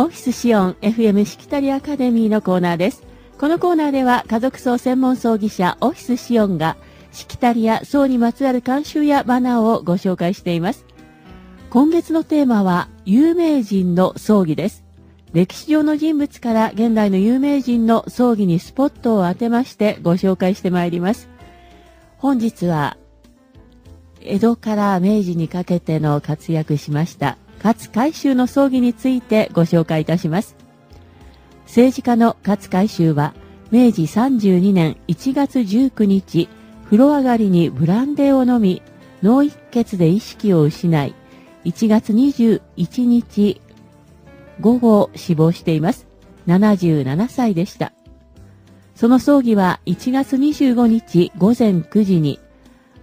オフィスシオン FM しきたりアカデミーのコーナーです。このコーナーでは家族葬専門葬儀社オフィスシオンがしきたりや葬にまつわる慣習やマナーをご紹介しています。今月のテーマは有名人の葬儀です。歴史上の人物から現代の有名人の葬儀にスポットを当てましてご紹介してまいります。本日は江戸から明治にかけての活躍しました勝海舟の葬儀についてご紹介いたします。政治家の勝海舟は明治32年1月19日風呂上がりにブランデーを飲み脳一血で意識を失い1月21日午後死亡しています。77歳でした。その葬儀は1月25日午前9時に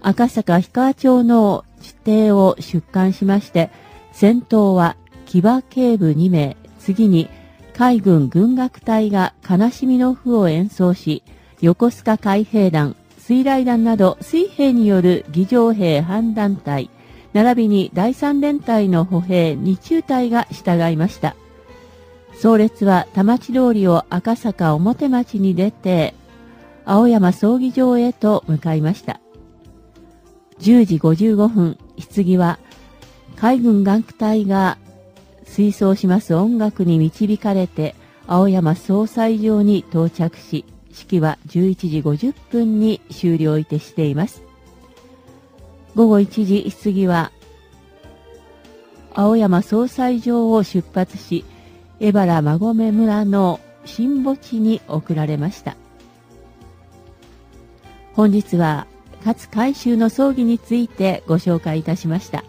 赤坂氷川町の地底を出棺しまして、先頭は騎馬警部2名、次に海軍軍楽隊が悲しみの譜を演奏し、横須賀海兵団、水雷団など水兵による儀仗兵反団隊、並びに第三連隊の歩兵二中隊が従いました。葬列は田町通りを赤坂表町に出て、青山葬儀場へと向かいました。10時55分、棺は海軍楽隊が吹奏します音楽に導かれて青山総裁場に到着し、式は11時50分に終了いてしています。午後1時、棺は青山総裁場を出発し、江原馬込村の新墓地に送られました。本日は勝海舟の葬儀についてご紹介いたしました。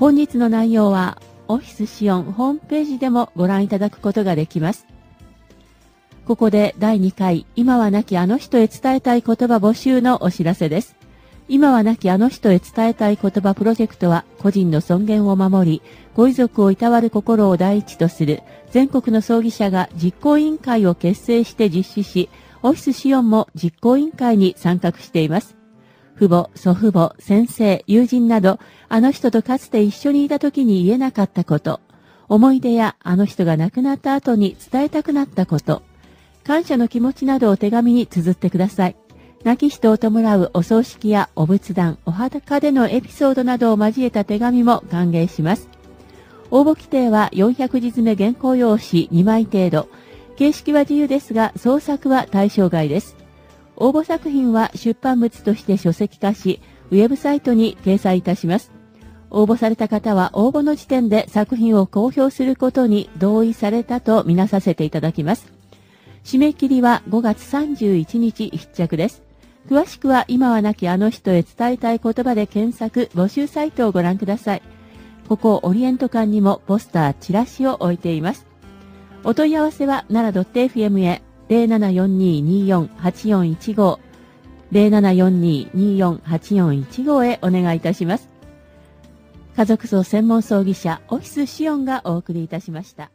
本日の内容はオフィスシオンホームページでもご覧いただくことができます。ここで第2回今は亡きあの人へ伝えたい言葉募集のお知らせです。今は亡きあの人へ伝えたい言葉プロジェクトは個人の尊厳を守り、ご遺族をいたわる心を第一とする全国の葬儀者が実行委員会を結成して実施し、オフィスシオンも実行委員会に参画しています。父母、祖父母、先生、友人など、あの人とかつて一緒にいた時に言えなかったこと、思い出やあの人が亡くなった後に伝えたくなったこと、感謝の気持ちなどを手紙に綴ってください。亡き人を弔うお葬式やお仏壇、お墓でのエピソードなどを交えた手紙も歓迎します。応募規定は400字詰め原稿用紙2枚程度。形式は自由ですが、創作は対象外です。応募作品は出版物として書籍化し、ウェブサイトに掲載いたします。応募された方は応募の時点で作品を公表することに同意されたとみなさせていただきます。締め切りは5月31日必着です。詳しくは今は亡きあの人へ伝えたい言葉で検索、募集サイトをご覧ください。ここオリエント館にもポスター、チラシを置いています。お問い合わせは奈良 .fm へ0742248415 0742248415へお願いいたします。家族葬専門葬儀社オフィスシオンがお送りいたしました。